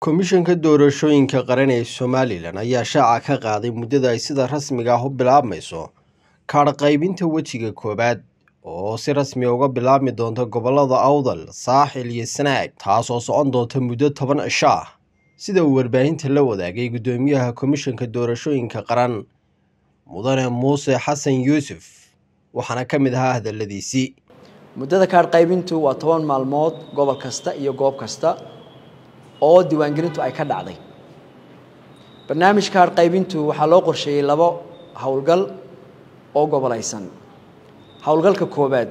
komishanka doorashooyinka qaran ee somalilan ayaa shaaca ka qaaday muddada ay sida rasmiga ah u bilaabmayso kaadh qaybinta wejiga koowaad oo si rasmi uga bilaabmi doonta gobollada awdal saaxil iyo sanaag taas oo socon doonta muddo toban cisho ah sida uu warbaahinta la wadaagay guddoomiyaha komishanka doorashooyinka qaran mudane muuse xasan yuusuf waxaana ka mid ahaa hadaladiisii muddada kaadh qaybintu waa toban maalmood gobol kasta iyo goob kasta oo diiwaangelintu ay ka dhacday. Barnaamij kaadh qaybintu waxaa loo qorsheeyey labo howlgal oo gobolaysan. Howlgalka koowaad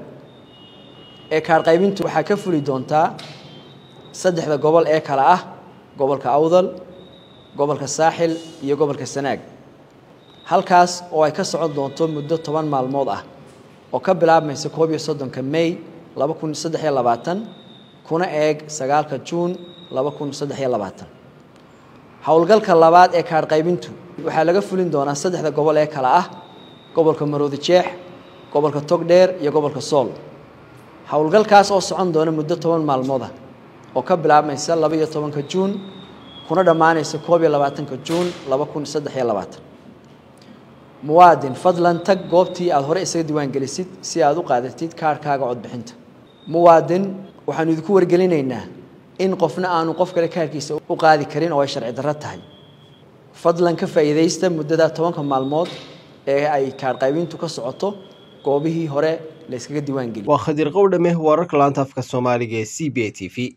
ee kaadh qaybintu waxaa ka fuli doontaa saddexda gobol ee kale ah gobolka awdal gobolka saaxil iyo gobolka sanaag. Halkaas oo ay ka socon doonto muddo toban maalmood ah oo ka bilaabmaysa koob iyo soddonka may laba kun saddex iyo labaatan kuna eeg sagaalka juun laba kun saddex iyo labaatan. Howlgalka labaad ee kaadh qaybintu waxaa laga fulin doonaa saddexda gobol ee kale ah gobolka maroodi jeex gobolka togdheer iyo gobolka sool. Howlgalkaas oo socon doona muddo toban maalmood ah oo ka bilaabmaysa laba iyo tobanka juun kuna dhammaanaysa koob iyo labaatanka juun laba kun saddex iyo labaatan. Muwaadin fadlan tag goobtii aada hore isaga diiwaangelisid si aada u qaadatid kaarhkaaga codbixinta. Muwaadin waxaanu idinku wargelinaynaa in qofna aanu qof kale kaarkiisa u qaadi karin oo ay sharci darro tahay. Fadlan ka faa'iidaysta muddada tobanka maalmood ee ay kaadh ka socoto goobihii hore la yskaga diiwaangeliy waa khadir qowdhame wararka laanta afka soomaaliga ee c b a t v